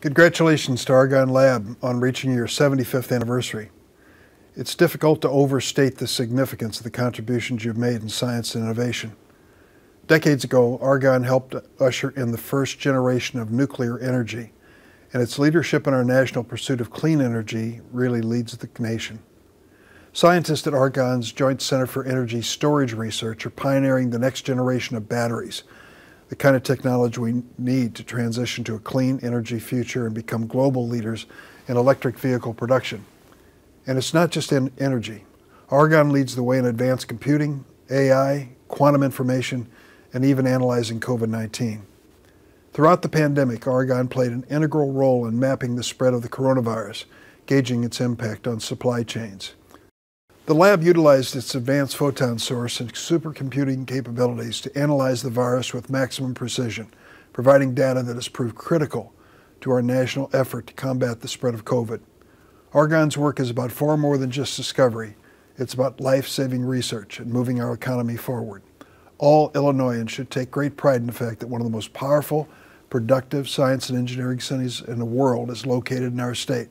Congratulations to Argonne Lab on reaching your 75th anniversary. It's difficult to overstate the significance of the contributions you've made in science and innovation. Decades ago, Argonne helped usher in the first generation of nuclear energy, and its leadership in our national pursuit of clean energy really leads the nation. Scientists at Argonne's Joint Center for Energy Storage Research are pioneering the next generation of batteries the kind of technology we need to transition to a clean energy future and become global leaders in electric vehicle production. And it's not just in energy. Argonne leads the way in advanced computing, AI, quantum information, and even analyzing COVID-19. Throughout the pandemic, Argonne played an integral role in mapping the spread of the coronavirus, gauging its impact on supply chains. The lab utilized its advanced photon source and supercomputing capabilities to analyze the virus with maximum precision, providing data that has proved critical to our national effort to combat the spread of COVID. Argonne's work is about far more than just discovery. It's about life-saving research and moving our economy forward. All Illinoisans should take great pride in the fact that one of the most powerful, productive science and engineering centers in the world is located in our state.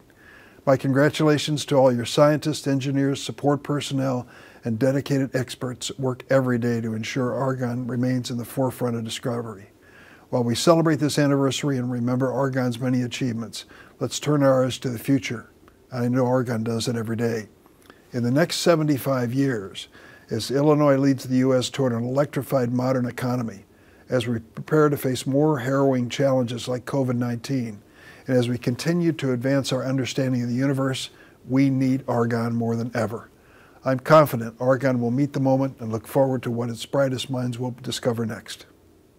My congratulations to all your scientists, engineers, support personnel, and dedicated experts work every day to ensure Argonne remains in the forefront of discovery. While we celebrate this anniversary and remember Argonne's many achievements, let's turn our eyes to the future. I know Argonne does it every day. In the next 75 years, as Illinois leads the U.S. toward an electrified modern economy, as we prepare to face more harrowing challenges like COVID-19, and as we continue to advance our understanding of the universe, we need Argonne more than ever. I'm confident Argonne will meet the moment and look forward to what its brightest minds will discover next.